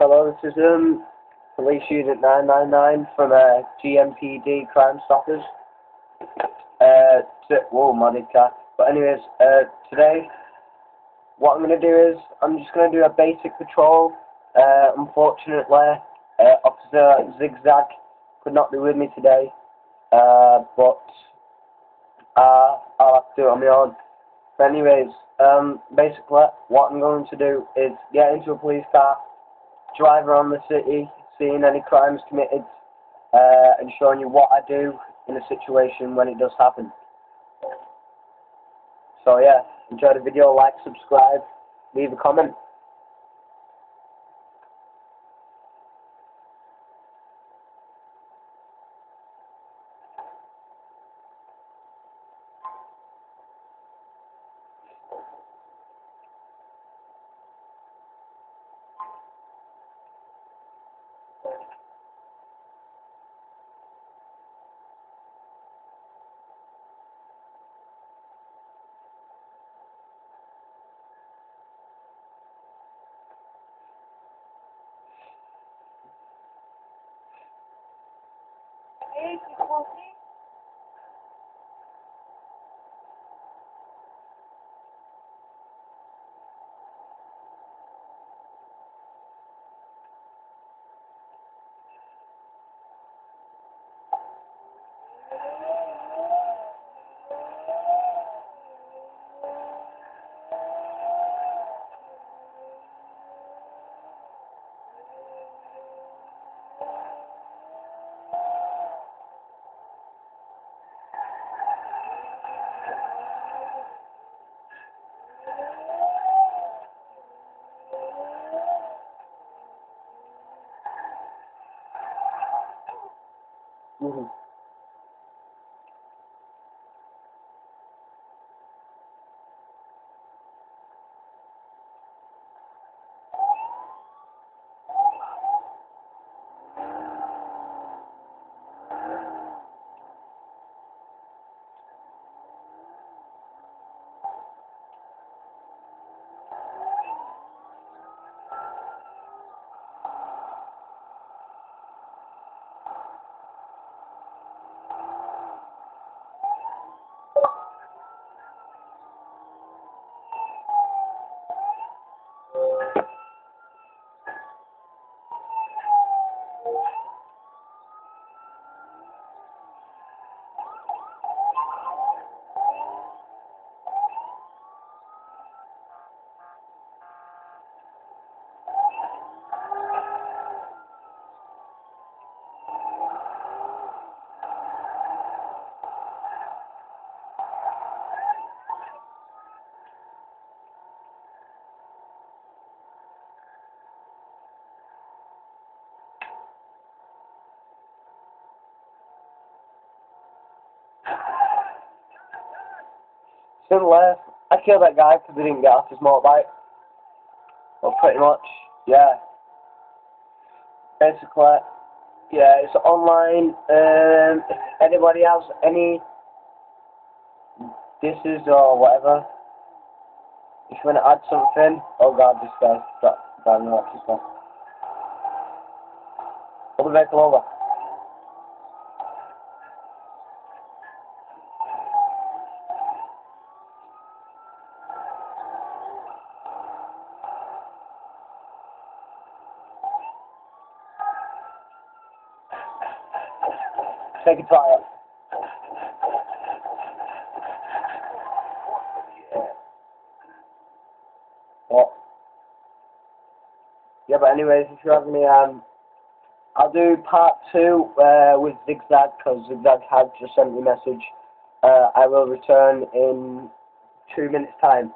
Hello, this is um, Police Unit 999 from uh, GMPD Crime Stoppers. Uh, whoa, modded car. But anyways, uh, today, what I'm going to do is, I'm just going to do a basic patrol. Uh, unfortunately, uh, Officer Zigzag could not be with me today, uh, but uh, I'll have to do it on my own. But anyways, um, basically, what I'm going to do is get into a police car, drive around the city, seeing any crimes committed, uh, and showing you what I do in a situation when it does happen. So yeah, enjoy the video, like, subscribe, leave a comment. Ei, que 嗯。Mhm. Similar, I killed that guy because he didn't get off his motorbike. Well, pretty much, yeah. Basically, yeah, it's online. Um, if anybody has any disses or whatever, if you want to add something, oh god, this guy's dri- driving watch this one. Pull the vehicle over. Take a try. What? Yeah, but anyways, if you have any, um, I'll do part two uh, with Zigzag because Zigzag had just sent me a message. Uh, I will return in two minutes' time.